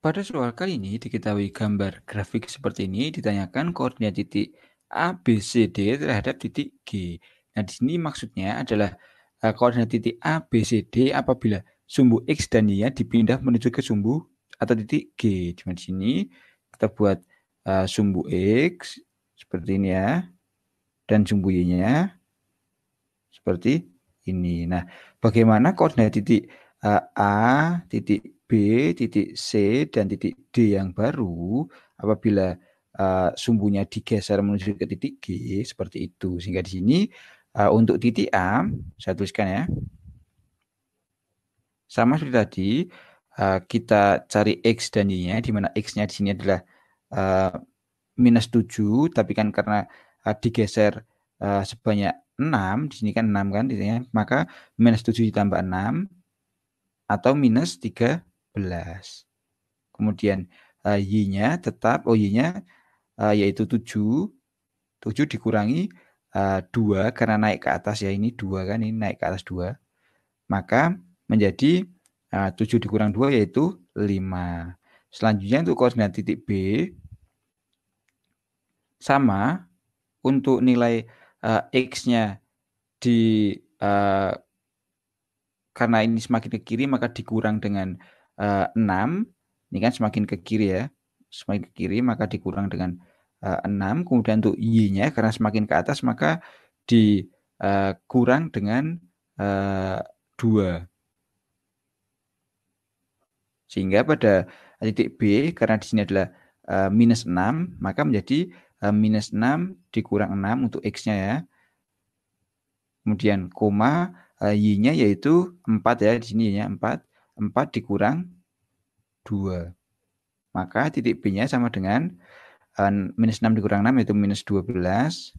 Pada soal kali ini diketahui gambar grafik seperti ini ditanyakan koordinat titik A, B, C, D terhadap titik G. Nah, di sini maksudnya adalah uh, koordinat titik A, B, C, D apabila sumbu X dan Y dipindah menuju ke sumbu atau titik G. Cuma di sini kita buat uh, sumbu X seperti ini ya. Dan sumbu Y-nya seperti ini. Nah, bagaimana koordinat titik uh, A, titik B, titik C, dan titik D yang baru apabila uh, sumbunya digeser menuju ke titik G seperti itu. Sehingga di sini uh, untuk titik A saya tuliskan ya. Sama seperti tadi uh, kita cari X dan Y-nya di mana X-nya di sini adalah uh, minus 7 tapi kan karena uh, digeser uh, sebanyak 6 di sini kan 6 kan di sini, maka minus 7 ditambah 6 atau minus 3 Kemudian uh, Y-nya tetap, oh Y-nya uh, yaitu 7. 7 dikurangi uh, 2 karena naik ke atas ya ini 2 kan, ini naik ke atas 2. Maka menjadi uh, 7 dikurang 2 yaitu 5. Selanjutnya untuk koordinat titik B sama untuk nilai uh, X-nya di uh, karena ini semakin ke kiri maka dikurang dengan uh, eh, 6 ini kan semakin ke kiri ya semakin ke kiri maka dikurang dengan uh, eh, 6 kemudian untuk y-nya karena semakin ke atas maka dikurang uh, dengan uh, 2 sehingga pada titik B karena di sini adalah uh, minus 6 maka menjadi uh, minus 6 dikurang 6 untuk X-nya ya. Kemudian koma uh, y-nya yaitu 4 ya di sini ya 4 4 dikurang 2. Maka titik B-nya sama dengan uh, minus 6 dikurang 6 yaitu minus 12,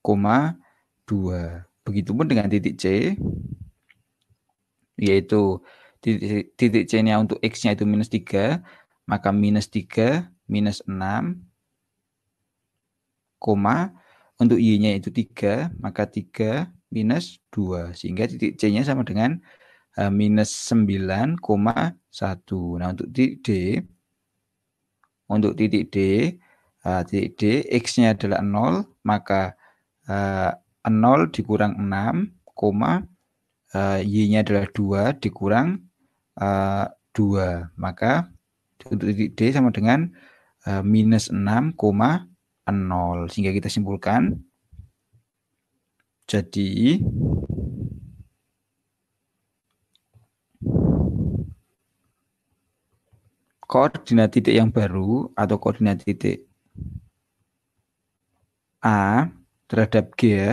koma 2. Begitupun dengan titik C, yaitu titik, titik C-nya untuk X-nya itu minus 3, maka minus 3, minus 6, koma, untuk Y-nya itu 3, maka 3 minus 2. Sehingga titik C-nya sama dengan minus 9,1. Nah, untuk titik D, untuk titik D, uh, titik D, X-nya adalah 0, maka uh, 0 dikurang 6, koma, uh, Y-nya adalah 2 dikurang uh, 2. Maka untuk titik D sama dengan uh, minus 6,0. Sehingga kita simpulkan, jadi koordinat titik yang baru atau koordinat titik A terhadap G ya.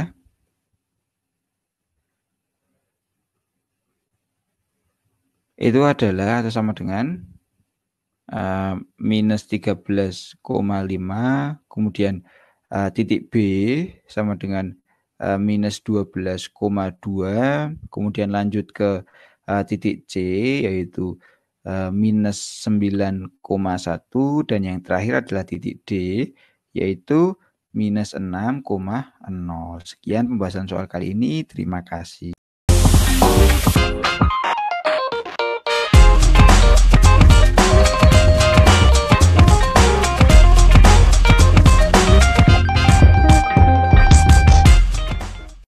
Itu adalah atau sama dengan uh, minus 13,5 kemudian uh, titik B sama dengan uh, minus 12,2 kemudian lanjut ke uh, titik C yaitu Eh, minus 9,1 dan yang terakhir adalah titik D yaitu minus 6,0. Sekian pembahasan soal kali ini. Terima kasih.